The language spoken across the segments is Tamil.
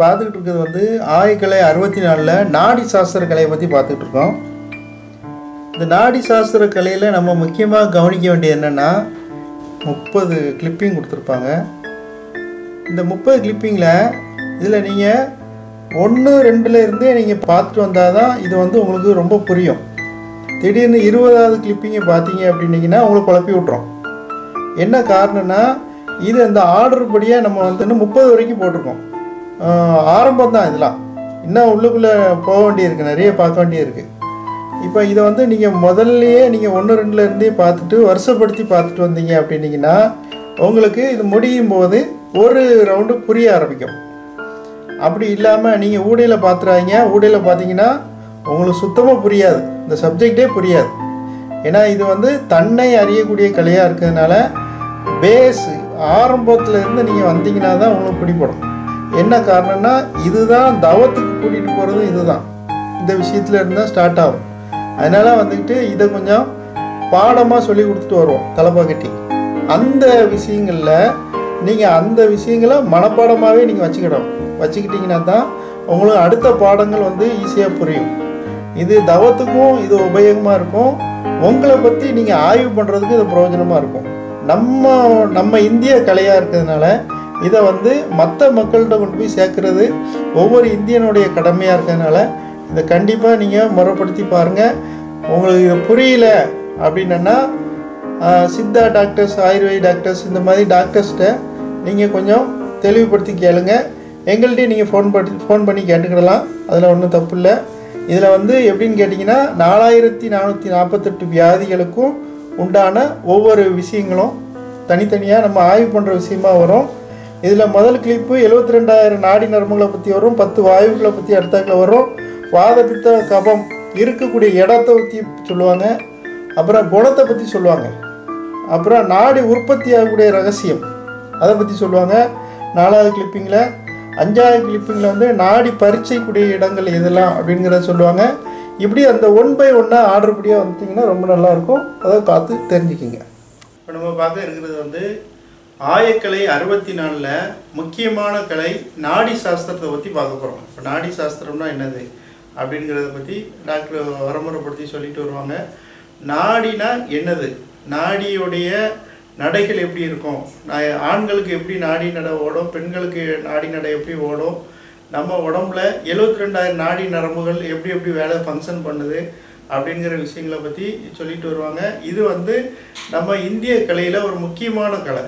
பார்த்துக்கிட்டு இருக்கிறது வந்து ஆயக்கலை அறுபத்தி நாலில் நாடி சாஸ்திர கலையை பற்றி பார்த்துக்கிட்டு இருக்கோம். இந்த நாடி சாஸ்திர கலையில் நம்ம முக்கியமாக கவனிக்க வேண்டியது என்னென்னா முப்பது கிளிப்பிங் கொடுத்துருப்பாங்க. இந்த முப்பது கிளிப்பிங்கில் இதில் நீங்கள் ஒன்று ரெண்டுல இருந்தே நீங்கள் பார்த்துட்டு வந்தால் தான் இது வந்து உங்களுக்கு ரொம்ப புரியும். திடீர்னு இருபதாவது கிளிப்பிங்கை பார்த்தீங்க அப்படின்னீங்கன்னா உங்களை குழப்பி விட்ரும் என்ன காரணம்னா இது அந்த ஆர்டர் படியாக நம்ம வந்து முப்பது வரைக்கும் போட்டிருக்கோம். ஆரம்பம் தான் இதெல்லாம். இன்னும் உள்ளுக்குள்ளே போக வேண்டியிருக்கு நிறைய பார்க்க வேண்டியிருக்கு. இப்போ இதை வந்து நீங்கள் முதல்லையே நீங்கள் ஒன்று ரெண்டுலேருந்தே பார்த்துட்டு வருஷப்படுத்தி பார்த்துட்டு வந்தீங்க அப்படின்னீங்கன்னா உங்களுக்கு இது முடியும் போது ஒரு ரவுண்டு புரிய ஆரம்பிக்கும். அப்படி இல்லாமல் நீங்கள் ஊடையில் பார்த்துறாங்க ஊடையில் பார்த்தீங்கன்னா உங்களுக்கு சுத்தமாக புரியாது. இந்த சப்ஜெக்டே புரியாது. ஏன்னா இது வந்து தன்னை அறியக்கூடிய கலையாக இருக்கிறதுனால பேஸ் ஆரம்பத்துலேருந்து நீங்கள் வந்தீங்கன்னா தான் உங்களுக்கு பிடிப்படும் என்ன காரணம்னா இதுதான் தவத்துக்கு கூட்டிகிட்டு போகிறதும் இதுதான். இந்த விஷயத்துல இருந்தால் ஸ்டார்ட் ஆகும். அதனால் வந்துக்கிட்டு இதை கொஞ்சம் பாடமாக சொல்லி கொடுத்துட்டு வருவோம் தலைப்பாக்கட்டி அந்த விஷயங்களில் நீங்கள் அந்த விஷயங்களை மனப்பாடமாகவே நீங்கள் வச்சுக்கிடணும். வச்சுக்கிட்டிங்கன்னா தான் உங்களுக்கு அடுத்த பாடங்கள் வந்து ஈஸியாக புரியும். இது தவத்துக்கும் இது உபயோகமாக இருக்கும். உங்களை பற்றி நீங்கள் ஆய்வு பண்ணுறதுக்கு இது பிரயோஜனமாக இருக்கும். நம்ம நம்ம இந்திய கலையாக இருக்கிறதுனால இதை வந்து மற்ற மக்கள்கிட்ட கொண்டு போய் சேர்க்கறது ஒவ்வொரு இந்தியனுடைய கடமையாக இருக்கிறதுனால இதை கண்டிப்பாக நீங்கள் முறைப்படுத்தி பாருங்கள் உங்களுக்கு இது புரியல அப்படின்னா சித்தா டாக்டர்ஸ் ஆயுர்வேத டாக்டர்ஸ் இந்த மாதிரி டாக்டர்ஸ்கிட்ட நீங்கள் கொஞ்சம் தெளிவுபடுத்தி கேளுங்க. எங்கள்கிட்டையும் நீங்கள் ஃபோன் பண்ணி ஃபோன் பண்ணி கேட்டுக்கிடலாம். அதில் ஒன்றும் தப்பு இல்லை. இதில் வந்து எப்படின்னு கேட்டிங்கன்னா நாலாயிரத்தி நானூற்றி நாற்பத்தெட்டு வியாதிகளுக்கும் உண்டான ஒவ்வொரு விஷயங்களும் தனித்தனியாக நம்ம ஆய்வு பண்ணுற விஷயமா வரும். இதில் முதல் கிளிப்பு எழுபத்தி ரெண்டாயிரம் நாடி நரம்புகளை பற்றி வரும் பத்து வாயுக்களை பற்றி அடுத்தாக்கில் வரும். வாதபித்த கபம் இருக்கக்கூடிய இடத்தை பற்றி சொல்லுவாங்க. அப்புறம் குணத்தை பற்றி சொல்லுவாங்க. அப்புறம் நாடி உற்பத்தி ஆகக்கூடிய ரகசியம் அதை பற்றி சொல்லுவாங்க. நாலாவது கிளிப்பிங்கில் அஞ்சாவது கிளிப்பிங்கில் வந்து நாடி பரீட்சைக்கூடிய இடங்கள் இதெல்லாம் அப்படிங்கிறத சொல்லுவாங்க. இப்படி அந்த ஒன் பை ஒன்னாக ஆர்டர் படியாக வந்துட்டிங்கன்னா ரொம்ப நல்லாயிருக்கும் அதை பார்த்து தெரிஞ்சுக்கிங்க. இப்போ நம்ம பார்க்க இருக்கிறது வந்து ஆயக்கலை அறுபத்தி நாலில் முக்கியமான கலை நாடி சாஸ்திரத்தை பற்றி பார்க்க போகிறோம் இப்போ நாடி சாஸ்திரம்னா என்னது? அப்படிங்கிறத பற்றி டாக்டர் வரமுறைப்படுத்தி சொல்லிட்டு வருவாங்க. நாடினா என்னது? நாடியுடைய நடைகள் எப்படி இருக்கும்? நான் ஆண்களுக்கு எப்படி நாடி நடை ஓடும்? பெண்களுக்கு நாடி நடை எப்படி ஓடும்? நம்ம உடம்புல எழுபத்தி ரெண்டாயிரம் நாடி நரம்புகள் எப்படி எப்படி வேலை ஃபங்க்ஷன் பண்ணுது? அப்படிங்கிற விஷயங்களை பற்றி சொல்லிட்டு வருவாங்க. இது வந்து நம்ம இந்திய கலையில் ஒரு முக்கியமான கலை.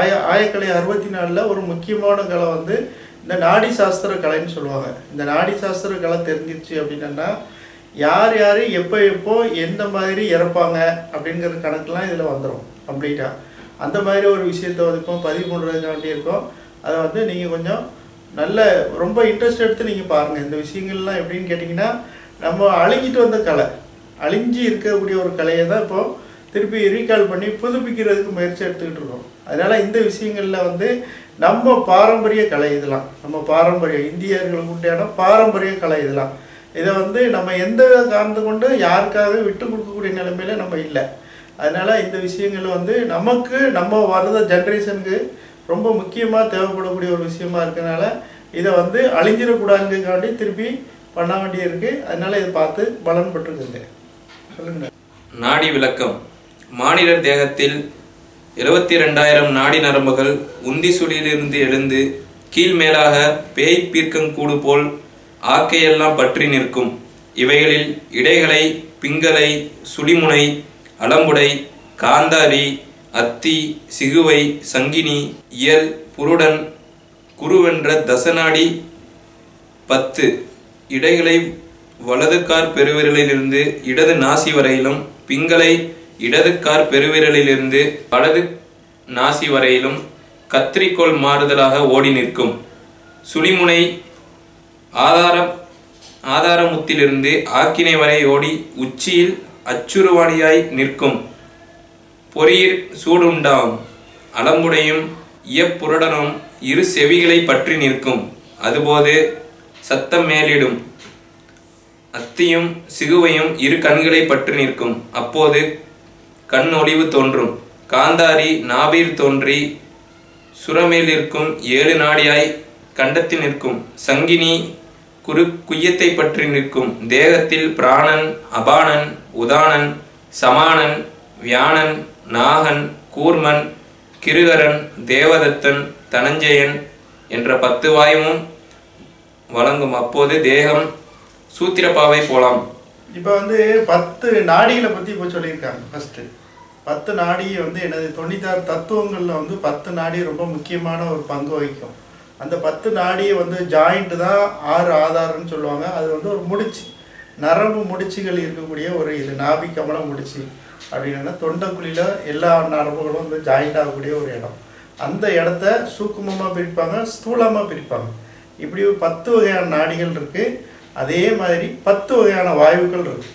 ஆய ஆயக்கலை அறுபத்தி நாலில் ஒரு முக்கியமான கலை வந்து இந்த நாடி சாஸ்திர கலைன்னு சொல்லுவாங்க. இந்த நாடி சாஸ்திர கலை தெரிஞ்சிச்சு அப்படின்னா யார் யார் எப்போ எப்போ எந்த மாதிரி இறப்பாங்க அப்படிங்கிற கணக்கெலாம் இதில் வந்துடும் கம்ப்ளீட்டாக அந்த மாதிரி ஒரு விஷயத்தை வந்து இப்போ பதிவு பண்ணுறதுக்காண்டி இருக்கோம். அதை வந்து நீங்கள் கொஞ்சம் நல்ல ரொம்ப இன்ட்ரெஸ்ட் எடுத்து நீங்கள் பாருங்கள் இந்த விஷயங்கள்லாம் எப்படின்னு கேட்டிங்கன்னா நம்ம அழிஞ்சிட்டு வந்த கலை. அழிஞ்சு இருக்கக்கூடிய ஒரு கலையை தான் இப்போ திருப்பி ரீகால் பண்ணி புதுப்பிக்கிறதுக்கு முயற்சி எடுத்துக்கிட்டு இருக்கோம். அதனால் இந்த விஷயங்களில் வந்து நம்ம பாரம்பரிய கலை இதெல்லாம் நம்ம பாரம்பரிய இந்தியர்களுக்கு உண்டான பாரம்பரிய கலை இதெல்லாம் இதை வந்து நம்ம எந்த காரணத்து கொண்டு யாருக்காக விட்டு கொடுக்கக்கூடிய நிலைமையில நம்ம இல்லை. அதனால் இந்த விஷயங்கள் வந்து நமக்கு நம்ம வர்ற ஜென்ரேஷனுக்கு ரொம்ப முக்கியமாக தேவைப்படக்கூடிய ஒரு விஷயமா இருக்கனால இதை வந்து அழிஞ்சிடக்கூடாதுங்கிறக்காண்டி திருப்பி பண்ண வேண்டியிருக்கு அதனால இதை பார்த்து பலன் பெற்றுக்குங்க சொல்லுங்க. நாடி விளக்கம். மானிடர் தேகத்தில் இருபத்தி ரெண்டாயிரம் நாடி நரம்புகள் உந்தி சுழியிலிருந்து எழுந்து கீழ் மேலாக பேய் பீர்க்கங்கூடு போல் ஆக்கையெல்லாம் பற்றி நிற்கும். இவைகளில் இடைகளை பிங்களை சுடிமுனை அலம்புடை காந்தாரி அத்தி சிகுவை சங்கினி இயல் புருடன் குருவென்ற தசநாடி பத்து. இடைகளை வலது கார் பெருவிரலிலிருந்து இடது நாசி வரையிலும் பிங்களை இடது கார் பெருவிரலிலிருந்து வலது நாசி வரையிலும் கத்திரிக்கோள் மாறுதலாக ஓடி நிற்கும். சுழிமுனை ஆதாரம் ஆதாரமுத்திலிருந்து ஆக்கினை வரை ஓடி உச்சியில் அச்சுறுவாணியாய் நிற்கும். பொறியிற் சூடுண்டாம். அலம்புடையும் இயப்புரடனும் இரு செவிகளை பற்றி நிற்கும். அதுபோது சத்தம் மேலிடும். அத்தியும் சிகுவையும் இரு கண்களை பற்றி நிற்கும். அப்போது கண் ஒளிவு தோன்றும். காந்தாரி நாபீர் தோன்றி சுரமேல் இருக்கும் ஏழு நாடியாய் கண்டத்தில் நிற்கும். சங்கினி குரு குய்யத்தை பற்றி நிற்கும். தேகத்தில் பிராணன் அபானன் உதானன் சமானன் வியானன் நாகன் கூர்மன் கிருகரன் தேவதத்தன் தனஞ்சயன் என்ற பத்து வாயுவும் வழங்கும். அப்போது தேகம் சூத்திரப்பாவை போலாம். இப்போ வந்து பத்து நாடிகளை பற்றி இப்போ சொல்லியிருக்காங்க. ஃபஸ்ட்டு பத்து நாடி வந்து எனது தொண்ணூத்தாறு தத்துவங்களில் வந்து பத்து நாடி ரொம்ப முக்கியமான ஒரு பங்கு வகிக்கும். அந்த பத்து நாடியை வந்து ஜாயிண்ட் தான் ஆறு ஆதாரம்னு சொல்லுவாங்க. அது வந்து ஒரு முடிச்சு நரம்பு முடிச்சுகள் இருக்கக்கூடிய ஒரு இது நாபி கமல முடிச்சு அப்படின்னா தொண்டைக்குழியில் எல்லா நரம்புகளும் வந்து ஜாயிண்ட் ஆகக்கூடிய ஒரு இடம். அந்த இடத்த சூக்குமமாக பிரிப்பாங்க ஸ்தூலமாக பிரிப்பாங்க. இப்படி பத்து வகையான நாடிகள் இருக்குது அதே மாதிரி பத்து வகையான வாயுக்கள் இருக்குது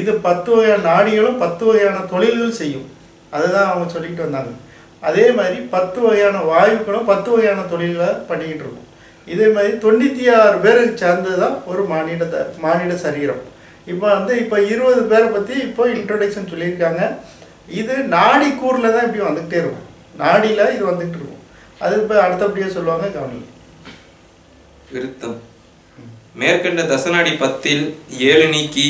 இது பத்து வகையான நாடிகளும் பத்து வகையான தொழில்கள் செய்யும். அதுதான் அவங்க சொல்லிக்கிட்டு வந்தாங்க. அதே மாதிரி பத்து வகையான வாயுக்களும் பத்து வகையான தொழில்களை பண்ணிக்கிட்டு இருக்கும். இதே மாதிரி தொண்ணூற்றி ஆறு பேருக்கு சேர்ந்தது தான் ஒரு மானிட மானிட சரீரம். இப்போ வந்து இப்போ இருபது பேரை பற்றி இப்போ இன்ட்ரொடக்ஷன் சொல்லியிருக்காங்க. இது நாடி கூறில் தான் இப்படி வந்துக்கிட்டே இருக்கும். நாடியில் இது வந்துக்கிட்டு இருக்கும். அது இப்போ அடுத்தபடியாக சொல்லுவாங்க கவனிங்க. விருத்தம் மேற்கண்ட தசநாடி பத்தில் ஏழு நீக்கி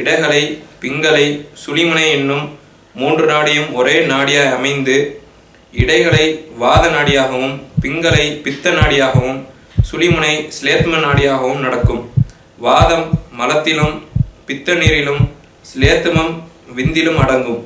இடகலை பிங்களை சுழிமனை என்னும் மூன்று நாடியும் ஒரே நாடியாய் அமைந்து இடைகளை வாத நாடியாகவும் பிங்களை பித்த நாடியாகவும் சுழிமுனை ஸ்லேத்ம நாடியாகவும் நடக்கும். வாதம் மலத்திலும் பித்த நீரிலும் ஸ்லேத்மம் விந்திலும் அடங்கும்.